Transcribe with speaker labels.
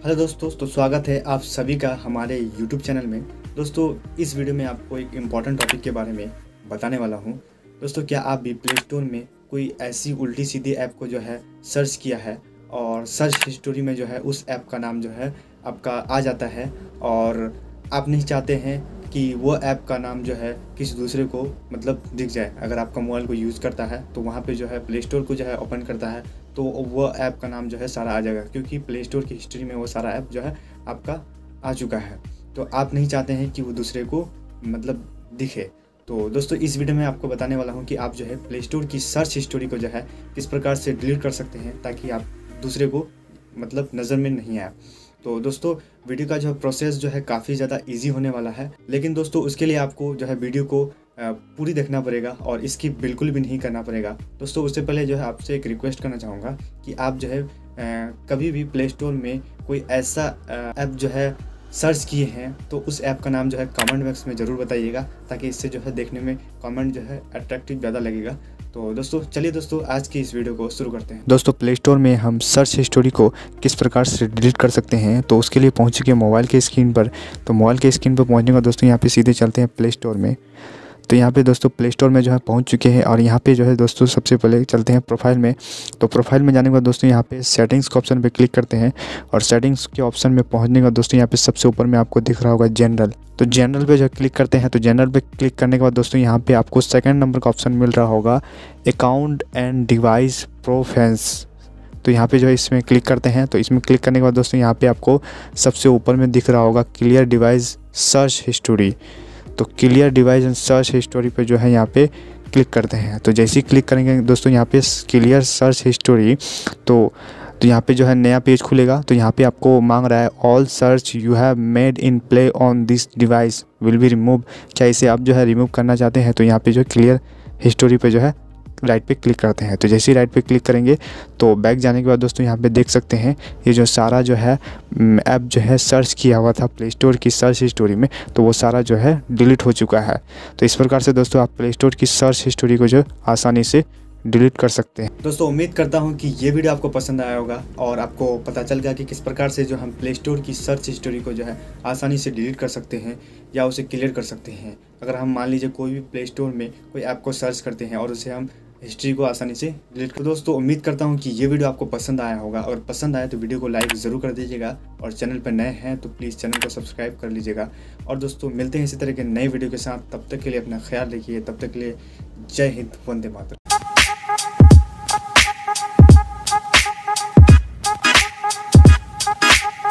Speaker 1: Hello दोस्तों तो स्वागत है आप सभी का हमारे यूट्यूब चैनल में। दोस्तों, इस वीडियो में आपको एक इंपॉर्टेंट टॉपिक के बारे में बताने वाला हूँ। दोस्तों, क्या आप भी प्ले स्टोर में कोई ऐसी उल्टी सीधी ऐप को जो है सर्च किया है और सर्च हिस्टोरी में जो है उस ऐप का नाम जो है आपका आ जाता है और आप नहीं चाहते हैं कि वो ऐप का नाम जो है किसी दूसरे को मतलब दिख जाए। अगर आपका मोबाइल को यूज़ करता है तो वहाँ पे जो है प्ले स्टोर को जो है ओपन करता है तो वो ऐप का नाम जो है सारा आ जाएगा, क्योंकि प्ले स्टोर की हिस्ट्री में वो सारा ऐप जो है आपका आ चुका है। तो आप नहीं चाहते हैं कि वो दूसरे को मतलब दिखे। तो दोस्तों, इस वीडियो में आपको बताने वाला हूँ कि आप जो है प्ले स्टोर की सर्च हिस्टोरी को जो है किस प्रकार से डिलीट कर सकते हैं ताकि आप दूसरे को मतलब नज़र में नहीं आए। तो दोस्तों वीडियो का जो प्रोसेस जो है काफ़ी ज़्यादा इजी होने वाला है। लेकिन दोस्तों, उसके लिए आपको जो है वीडियो को पूरी देखना पड़ेगा और इसकी बिल्कुल भी नहीं करना पड़ेगा। दोस्तों, उससे पहले जो है आपसे एक रिक्वेस्ट करना चाहूँगा कि आप जो है कभी भी प्ले स्टोर में कोई ऐसा ऐप जो है सर्च किए हैं तो उस ऐप का नाम जो है कमेंट बॉक्स में ज़रूर बताइएगा, ताकि इससे जो है देखने में कमेंट जो है अट्रैक्टिव ज़्यादा लगेगा। तो दोस्तों, चलिए दोस्तों, आज की इस वीडियो को शुरू करते हैं।
Speaker 2: दोस्तों प्ले स्टोर में हम सर्च हिस्टोरी को किस प्रकार से डिलीट कर सकते हैं तो उसके लिए पहुँच चुके मोबाइल के स्क्रीन पर। तो मोबाइल के स्क्रीन पर पहुँचने का दोस्तों, यहाँ पे सीधे चलते हैं प्ले स्टोर में। तो यहाँ पे दोस्तों प्ले स्टोर में जो है पहुँच चुके हैं और यहाँ पे जो है दोस्तों सबसे पहले चलते हैं प्रोफ़ाइल में। तो प्रोफ़ाइल में जाने के बाद दोस्तों यहाँ पे सेटिंग्स के ऑप्शन पे क्लिक करते हैं और सेटिंग्स के ऑप्शन में पहुँचने के दोस्तों यहाँ पे सबसे ऊपर में आपको दिख रहा होगा जनरल तो जनरल पे जो क्लिक करते हैं तो जनरल पे क्लिक करने के बाद दोस्तों यहाँ पे आपको सेकंड नंबर का ऑप्शन मिल रहा होगा अकाउंट एंड डिवाइस प्रोफेंस तो यहाँ पे जो है इसमें क्लिक करते हैं तो इसमें क्लिक करने के बाद दोस्तों यहाँ पे आपको सबसे ऊपर में दिख रहा होगा क्लियर डिवाइस सर्च हिस्टोरी तो clear device and search history पे जो है यहाँ पे क्लिक करते हैं। तो जैसे ही क्लिक करेंगे दोस्तों, यहाँ पे क्लियर सर्च हिस्टोरी तो तो यहाँ पे जो है नया पेज खुलेगा। तो यहाँ पे आपको मांग रहा है all search you have made in play on this device will be remove क्या इसे आप जो है रिमूव करना चाहते हैं तो यहाँ पे जो क्लियर हिस्टोरी पे जो है राइट पे क्लिक करते हैं। तो जैसे ही राइट पे क्लिक करेंगे तो बैक जाने के बाद दोस्तों यहाँ पे देख सकते हैं, ये जो सारा जो है ऐप जो है सर्च किया हुआ था प्ले स्टोर की सर्च हिस्टोरी में तो वो सारा जो है डिलीट हो चुका है। तो इस प्रकार से दोस्तों आप प्ले स्टोर की सर्च हिस्टोरी को जो आसानी से डिलीट कर सकते हैं।
Speaker 1: दोस्तों, उम्मीद करता हूँ कि ये वीडियो आपको पसंद आया होगा और आपको पता चल गया कि किस प्रकार से जो हम प्ले स्टोर की सर्च हिस्टोरी को जो है आसानी से डिलीट कर सकते हैं या उसे क्लियर कर सकते हैं। अगर हम मान लीजिए कोई भी प्ले स्टोर में कोई ऐप को सर्च करते हैं और उसे हम हिस्ट्री को आसानी से रिलेट कर। दोस्तों, उम्मीद करता हूँ कि ये वीडियो आपको पसंद आया होगा। और पसंद आया तो वीडियो को लाइक ज़रूर कर दीजिएगा और चैनल पर नए हैं तो प्लीज़ चैनल को सब्सक्राइब कर लीजिएगा। और दोस्तों, मिलते हैं इसी तरह के नए वीडियो के साथ। तब तक के लिए अपना ख्याल रखिए। तब तक के लिए जय हिंद, वंदे मातरम।